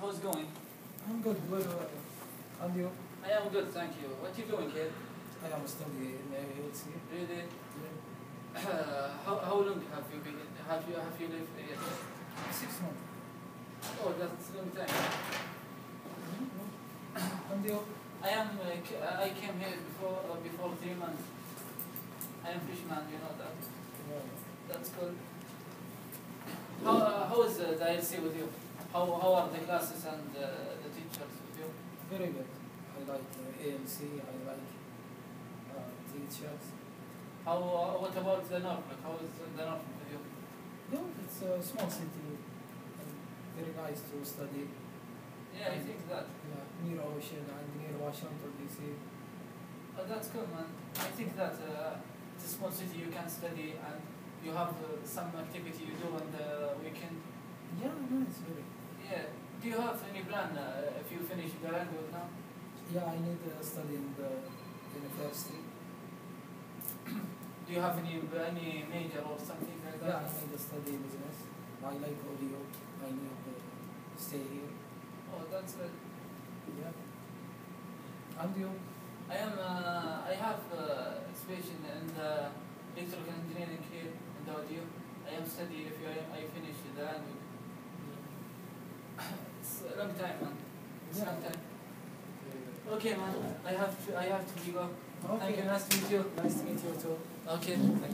how's it going? I'm good, good. uh, And you? I am good, thank you. What are you doing, kid? I am studying in AHC. Really? Yeah. Uh, how, how long have you been? Have you have you lived here? Six months. Oh, that's a long time. And you? I am. Uh, I came here before uh, before three months. I am fishman. You know that. Yeah. That's good. How uh, how is the ILC with you? How how are the classes and uh, the teachers with you? Very good. I like uh, ALC, I like uh, teachers. How uh, what about the north? Like, how is the north with you? No, it's a small city. And very nice to study. Yeah, I think that. Yeah, near ocean and near Washington DC. Oh, that's good, man. I think that uh, it's a small city you can study and you have uh, some activity you do on the weekend. Yeah, nice, very. Yeah. Do you have any plan uh, if you finish the language now? Yeah, I need to study in the university. Do you have any any major or something like that? Yeah, I need to study business. I like ODU. I need to stay here. Oh, that's good. Yeah. And you? I am. Uh, I have uh, expansion electrical engineering here in the ODU. I am studying if I, I finish the language. It's a long time, man. It's a long time. Okay, man. I have to. I have to go. Thank you. Okay. Nice to meet you. Nice to meet you too. Okay. Thank you.